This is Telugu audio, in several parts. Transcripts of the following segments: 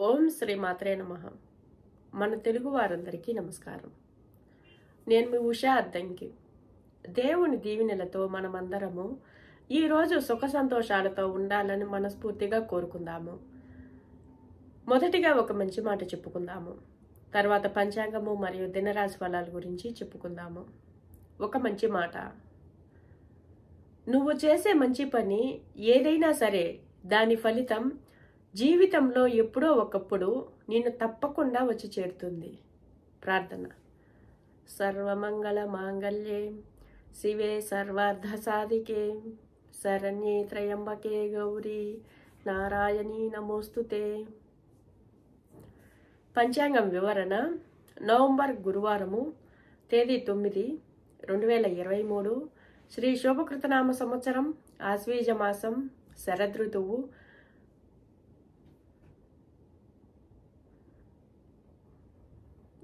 ఓం శ్రీ మాత్రే నమ. మన తెలుగు వారందరికీ నమస్కారం. నేను మీ ఉషా అద్దంకి. దేవుని దీవెనలతో మనమందరము ఈరోజు సుఖ సంతోషాలతో ఉండాలని మనస్ఫూర్తిగా కోరుకుందాము. మొదటిగా ఒక మంచి మాట చెప్పుకుందాము. తర్వాత పంచాంగము మరియు దినరాశి ఫలాల గురించి చెప్పుకుందాము. ఒక మంచి మాట. నువ్వు చేసే మంచి పని ఏదైనా సరే దాని ఫలితం జీవితంలో ఎప్పుడో ఒకప్పుడు నిన్ను తప్పకుండా వచ్చి చేరుతుంది. ప్రార్థన. సర్వమంగళ మాంగళ్యే శివే సర్వార్థ సాధికే శరణ్యే త్రయంబకే గౌరీ నారాయణీ నమోస్తుతే. పంచాంగం వివరణ. నవంబర్ గురువారము తేదీ తొమ్మిది రెండు వేల ఇరవై మూడు. శ్రీ శోభకృతనామ సంవత్సరం ఆశ్వీజ మాసం శరదృతువు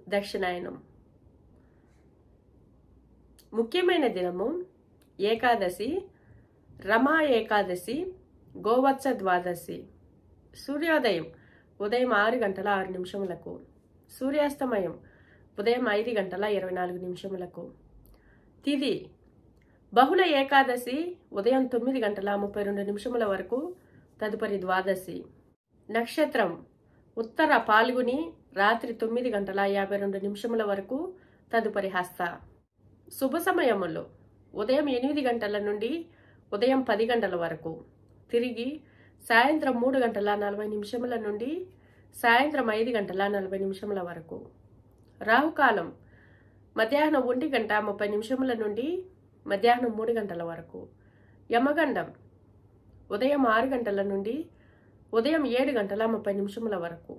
దక్షిణాయనం. ముఖ్యమైన దినము ఏకాదశి రమా ఏకాదశి గోవత్స ద్వాదశి. సూర్యోదయం ఉదయం ఆరు గంటల ఆరు నిమిషములకు. సూర్యాస్తమయం ఉదయం ఐదు గంటల ఇరవై నాలుగు నిమిషములకు. తిది బహుళ ఏకాదశి ఉదయం తొమ్మిది గంటల ముప్పై రెండు నిమిషముల వరకు తదుపరి ద్వాదశి. నక్షత్రం ఉత్తర పాల్గొని రాత్రి తొమ్మిది గంటల యాభై రెండు నిమిషముల వరకు తదుపరి హస్త శుభ సమయములో ఉదయం ఎనిమిది గంటల నుండి ఉదయం పది గంటల వరకు. తిరిగి సాయంత్రం మూడు గంటల నలభై నిమిషముల నుండి సాయంత్రం ఐదు గంటల నలభై నిమిషముల వరకు. రాహుకాలం మధ్యాహ్నం ఒంటి గంట ముప్పై నిమిషముల నుండి మధ్యాహ్నం మూడు గంటల వరకు. యమగండం ఉదయం ఆరు గంటల నుండి ఉదయం ఏడు గంటల ముప్పై నిమిషముల వరకు.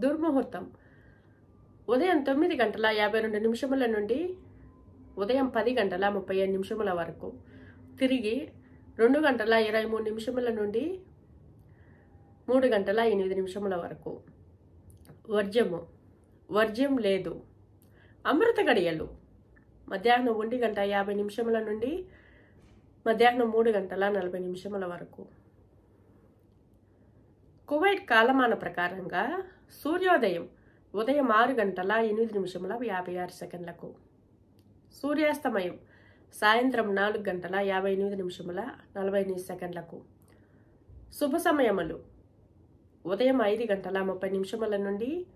దుర్ముహూర్తం. ఉదయం తొమ్మిది గంటల యాభై రెండు నిమిషముల నుండి ఉదయం పది గంటల ముప్పై ఐదు నిమిషముల వరకు. తిరిగి రెండు గంటల ఇరవై మూడు నిమిషముల నుండి మూడు గంటల ఎనిమిది నిమిషముల వరకు. వర్జము వర్జ్యం లేదు. అమృత గడియలు. మధ్యాహ్నం ఒంటి గంట యాభై నిమిషముల నుండి మధ్యాహ్నం మూడు గంటల నలభై నిమిషముల వరకు. కువైట్ కాలమాన ప్రకారంగా సూర్యోదయం ఉదయం ఆరు గంటల ఎనిమిది నిమిషముల యాభై ఆరు సెకండ్లకు. సూర్యాస్తమయం సాయంత్రం నాలుగు గంటల యాభై ఎనిమిది నిమిషముల నలభై ఎనిమిది సెకండ్లకు. శుభ సమయములు ఉదయం ఐదు గంటల ముప్పై నిమిషముల నుండి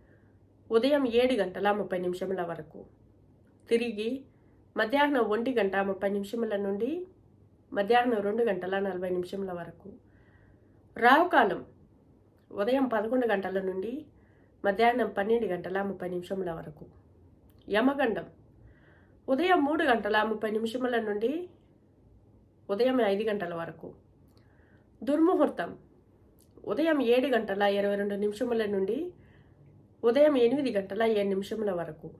ఉదయం ఏడు గంటల ముప్పై నిమిషముల వరకు. తిరిగి మధ్యాహ్నం ఒంటి గంట ముప్పై నిమిషముల నుండి మధ్యాహ్నం రెండు గంటల నలభై నిమిషముల వరకు. రావుకాలం ఉదయం పదకొండు గంటల నుండి మధ్యాహ్నం పన్నెండు గంటల ముప్పై నిమిషముల వరకు. యమగండం. ఉదయం మూడు గంటల ముప్పై నిమిషముల నుండి ఉదయం ఐదు గంటల వరకు. దుర్ముహూర్తం. ఉదయం ఏడు గంటల ఇరవై రెండు నిమిషముల నుండి ఉదయం ఎనిమిది గంటల ఏడు నిమిషముల వరకు.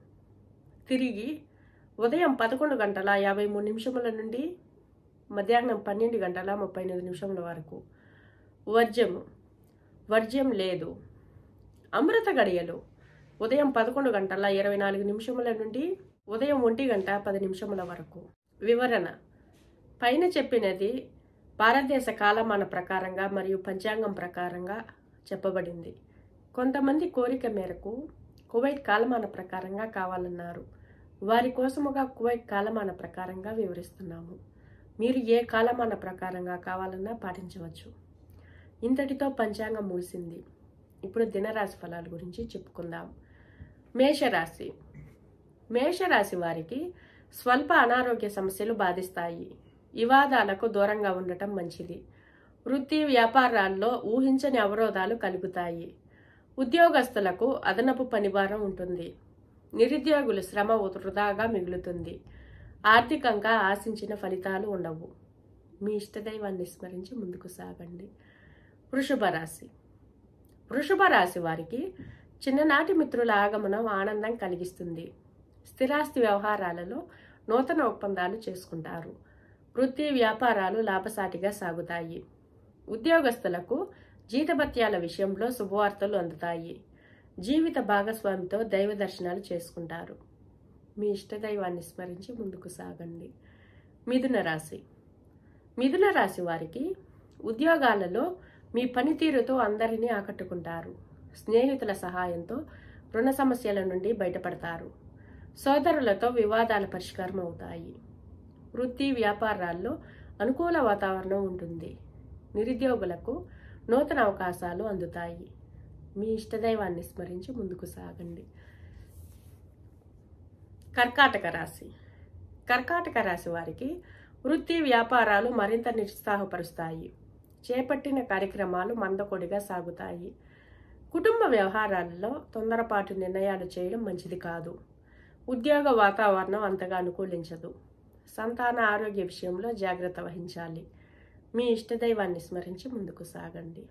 తిరిగి ఉదయం పదకొండు గంటల యాభై మూడు నిమిషముల నుండి మధ్యాహ్నం పన్నెండు గంటల ముప్పై ఎనిమిది నిమిషముల వరకు. వర్జము వర్జ్యం లేదు. అమృత గడియలు. ఉదయం పదకొండు గంటల ఇరవై నాలుగు నిమిషముల నుండి ఉదయం ఒంటి గంట పది నిమిషముల వరకు. వివరణ. పైన చెప్పినది భారతదేశ కాలమాన ప్రకారంగా మరియు పంచాంగం ప్రకారంగా చెప్పబడింది. కొంతమంది కోరిక మేరకు కువైట్ కాలమాన ప్రకారంగా కావాలన్నారు. వారి కోసముగా కువైట్ కాలమాన ప్రకారంగా వివరిస్తున్నాము. మీరు ఏ కాలమాన ప్రకారంగా కావాలన్నా పాటించవచ్చు. ఇంతటితో పంచాంగం ముగిసింది. ఇప్పుడు దినరాశి ఫలాల గురించి చెప్పుకుందాం. మేషరాశి. మేషరాశి వారికి స్వల్ప అనారోగ్య సమస్యలు బాధిస్తాయి. వివాదాలకు దూరంగా ఉండటం మంచిది. వృత్తి వ్యాపారాల్లో ఊహించని అవరోధాలు కలుగుతాయి. ఉద్యోగస్తులకు అదనపు పనిభారం ఉంటుంది. నిరుద్యోగులు శ్రమ వృధాగా మిగులుతుంది. ఆర్థికంగా ఆశించిన ఫలితాలు ఉండవు. మీ ఇష్టదైవాన్ని స్మరించి ముందుకు సాగండి. వృషభ రాశి వృషభ రాశి వారికి చిన్ననాటి మిత్రుల ఆగమనం ఆనందం కలిగిస్తుంది. స్థిరాస్తి వ్యవహారాలలో నూతన ఒప్పందాలు చేసుకుంటారు. వృత్తి వ్యాపారాలు లాభసాటిగా సాగుతాయి. ఉద్యోగస్తులకు జీతభత్యాల విషయంలో శుభవార్తలు అందుతాయి. జీవిత భాగస్వామితో దైవ దర్శనాలు చేసుకుంటారు. మీ ఇష్టదైవాన్ని స్మరించి ముందుకు సాగండి. మిథున రాశి మిథున రాశి వారికి ఉద్యోగాలలో మీ పనితీరుతో అందరినీ ఆకట్టుకుంటారు. స్నేహితుల సహాయంతో రుణ సమస్యల నుండి బయటపడతారు. సోదరులతో వివాదాల పరిష్కారం అవుతాయి. వృత్తి వ్యాపారాల్లో అనుకూల వాతావరణం ఉంటుంది. నిరుద్యోగులకు నూతన అవకాశాలు అందుతాయి. మీ ఇష్టదైవాన్ని స్మరించి ముందుకు సాగండి. కర్కాటక రాశి. కర్కాటక రాశి వారికి వృత్తి వ్యాపారాలు మరింత నిరుత్సాహపరుస్తాయి. చేపట్టిన కార్యక్రమాలు మందకొడిగా సాగుతాయి. కుటుంబ వ్యవహారాలలో తొందరపాటు నిర్ణయాలు చేయడం మంచిది కాదు. ఉద్యోగ వాతావరణం అంతగా అనుకూలించదు. సంతాన ఆరోగ్య విషయంలో జాగ్రత్త వహించాలి. మీ ఇష్టదైవాన్ని స్మరించి ముందుకు సాగండి.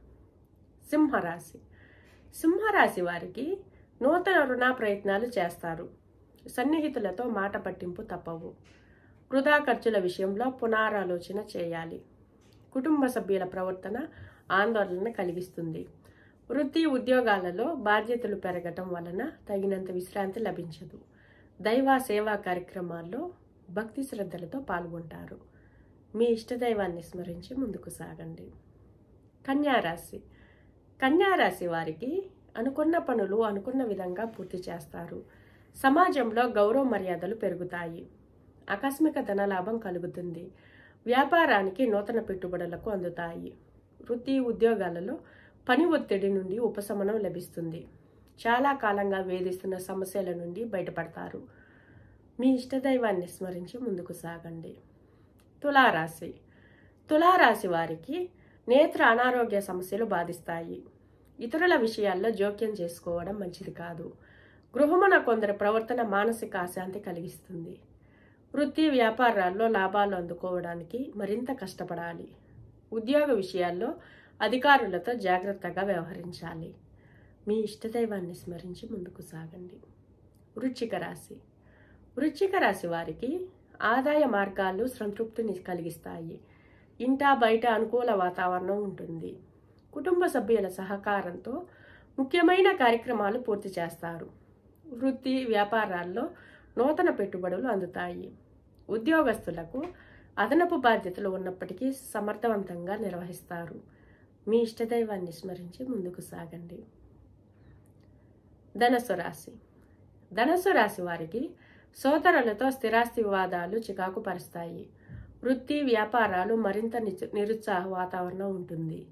సింహరాశి. సింహరాశి వారికి నూతన రుణ ప్రయత్నాలు చేస్తారు. సన్నిహితులతో మాట పట్టింపు తప్పవు. వృధా ఖర్చుల విషయంలో పునరాలోచన చేయాలి. కుటుంబ సభ్యుల ప్రవర్తన ఆందోళన కలిగిస్తుంది. వృత్తి ఉద్యోగాలలో బాధ్యతలు పెరగటం వలన తగినంత విశ్రాంతి లభించదు. దైవ సేవా కార్యక్రమాల్లో భక్తి శ్రద్ధలతో పాల్గొంటారు. మీ ఇష్టదైవాన్ని స్మరించి ముందుకు సాగండి. కన్యారాశి కన్యారాశి వారికి అనుకున్న పనులు అనుకున్న విధంగా పూర్తి చేస్తారు. సమాజంలో గౌరవ మర్యాదలు పెరుగుతాయి. ఆకస్మిక ధనలాభం కలుగుతుంది. వ్యాపారానికి నూతన పెట్టుబడులకు అందుతాయి. వృత్తి ఉద్యోగాలలో పని ఒత్తిడి నుండి ఉపశమనం లభిస్తుంది. చాలా కాలంగా వేధిస్తున్న సమస్యల నుండి బయటపడతారు. మీ ఇష్టదైవాన్ని స్మరించి ముందుకు సాగండి. తులారాశి. తులారాశి వారికి నేత్ర అనారోగ్య సమస్యలు బాధిస్తాయి. ఇతరుల విషయాల్లో జోక్యం చేసుకోవడం మంచిది కాదు. గృహమున కొందరి ప్రవర్తన మానసిక అశాంతి కలిగిస్తుంది. వృత్తి వ్యాపారాల్లో లాభాలు అందుకోవడానికి మరింత కష్టపడాలి. ఉద్యోగ విషయాల్లో అధికారులతో జాగ్రత్తగా వ్యవహరించాలి. మీ ఇష్టదైవాన్ని స్మరించి ముందుకు సాగండి. వృశ్చిక రాశి. వృశ్చిక రాశి వారికి ఆదాయ మార్గాలు సంతృప్తిని కలిగిస్తాయి. ఇంటా బయట అనుకూల వాతావరణం ఉంటుంది. కుటుంబ సభ్యుల సహకారంతో ముఖ్యమైన కార్యక్రమాలు పూర్తి చేస్తారు. వృత్తి వ్యాపారాల్లో నూతన పెట్టుబడులు అందుతాయి. ఉద్యోగస్తులకు అదనపు బాధ్యతలు ఉన్నప్పటికీ సమర్థవంతంగా నిర్వహిస్తారు. మీ ఇష్టదైవాన్ని స్మరించి ముందుకు సాగండి. ధనస్సు రాశి. ధనస్సు రాశి వారికి సోదరులతో స్థిరాస్తి వివాదాలు చికాకు పరుస్తాయి. వృత్తి వ్యాపారాలు మరింత నిరుత్సాహ వాతావరణం ఉంటుంది.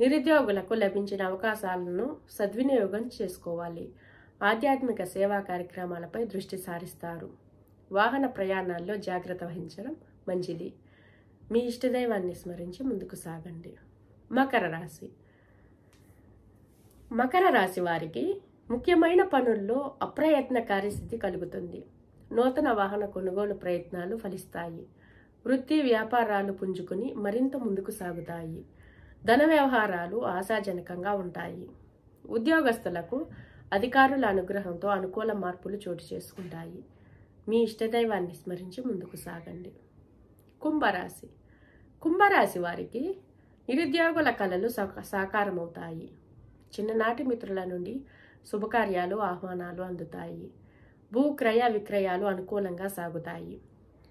నిరుద్యోగులకు లభించిన అవకాశాలను సద్వినియోగం చేసుకోవాలి. ఆధ్యాత్మిక సేవా కార్యక్రమాలపై దృష్టి సారిస్తారు. వాహన ప్రయాణాల్లో జాగ్రత్త వహించడం మంచిది. మీ ఇష్టదైవాన్ని స్మరించి ముందుకు సాగండి. మకర రాశి. మకర రాశి వారికి ముఖ్యమైన పనుల్లో అప్రయత్న కార్యస్థితి కలుగుతుంది. నూతన వాహన కొనుగోలు ప్రయత్నాలు ఫలిస్తాయి. వృత్తి వ్యాపారాలు పుంజుకుని మరింత ముందుకు సాగుతాయి. ధన వ్యవహారాలు ఆశాజనకంగా ఉంటాయి. ఉద్యోగస్తులకు అధికారుల అనుగ్రహంతో అనుకూల మార్పులు చోటు చేసుకుంటాయి. మీ ఇష్టదైవాన్ని స్మరించి ముందుకు సాగండి. కుంభరాశి. కుంభరాశి వారికి నిరుద్యోగుల కళలు సాకారమవుతాయి. చిన్ననాటి మిత్రుల నుండి శుభకార్యాలు ఆహ్వానాలు అందుతాయి. భూ క్రయ విక్రయాలు అనుకూలంగా సాగుతాయి.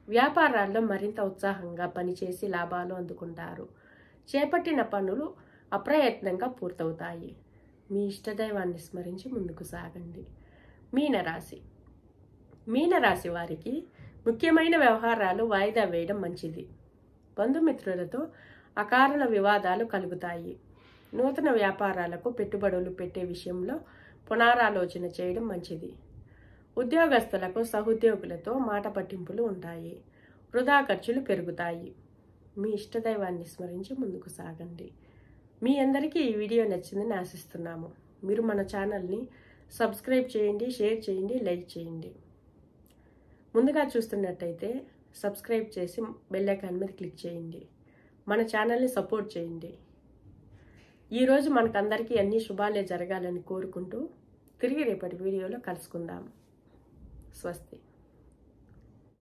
వ్యాపారాల్లో మరింత ఉత్సాహంగా పనిచేసి లాభాలు అందుకుంటారు. చేపట్టిన పనులు అప్రయత్నంగా పూర్తవుతాయి. మీ ఇష్టదైవాన్ని స్మరించి ముందుకు సాగండి. మీనరాశి. మీనరాశి వారికి ముఖ్యమైన వ్యవహారాలు వాయిదా వేయడం మంచిది. బంధుమిత్రులతో అకారణ వివాదాలు కలుగుతాయి. నూతన వ్యాపారాలకు పెట్టుబడులు పెట్టే విషయంలో పునరాలోచన చేయడం మంచిది. ఉద్యోగస్తులకు సహోద్యోగులతో మాట పట్టింపులు ఉంటాయి. వృధా ఖర్చులు పెరుగుతాయి. మీ ఇష్టదైవాన్ని స్మరించి ముందుకు సాగండి. మీ అందరికీ ఈ వీడియో నచ్చిందని ఆశిస్తున్నాము. మీరు మన ఛానల్ని సబ్స్క్రైబ్ చేయండి షేర్ చేయండి లైక్ చేయండి. ముందుగా చూస్తున్నట్టయితే సబ్స్క్రైబ్ చేసి బెల్ ఐకాన్ మీద క్లిక్ చేయండి. మన ఛానల్ని సపోర్ట్ చేయండి. ఈరోజు మనకందరికీ అన్ని శుభాలే జరగాలని కోరుకుంటూ తిరిగి రేపటి వీడియోలో కలుసుకుందాం. స్వస్తి.